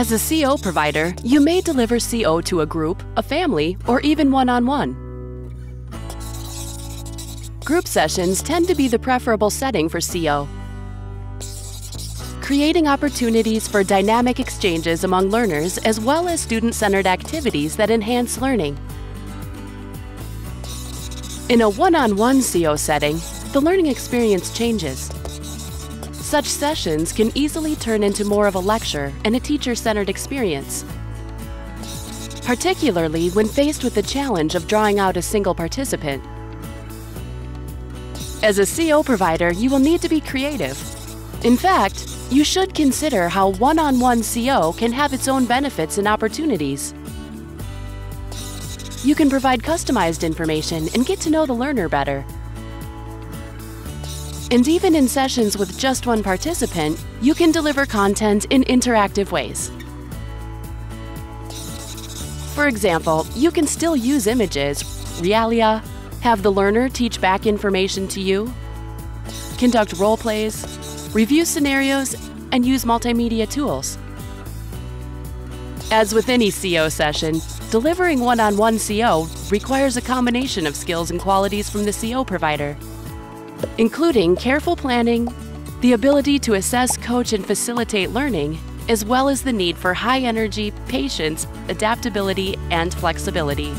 As a CO provider, you may deliver CO to a group, a family, or even one on one. Group sessions tend to be the preferable setting for CO. Creating opportunities for dynamic exchanges among learners as well as student centered activities that enhance learning. In a one on one CO setting, the learning experience changes. Such sessions can easily turn into more of a lecture and a teacher centered experience. Particularly when faced with the challenge of drawing out a single participant. As a CO provider, you will need to be creative. In fact, you should consider how one on one CO can have its own benefits and opportunities. You can provide customized information and get to know the learner better. And even in sessions with just one participant, you can deliver content in interactive ways. For example, you can still use images, realia, have the learner teach back information to you, conduct role plays, review scenarios, and use multimedia tools. As with any CO session, delivering one on one CO requires a combination of skills and qualities from the CO provider including careful planning, the ability to assess, coach, and facilitate learning, as well as the need for high energy, patience, adaptability, and flexibility.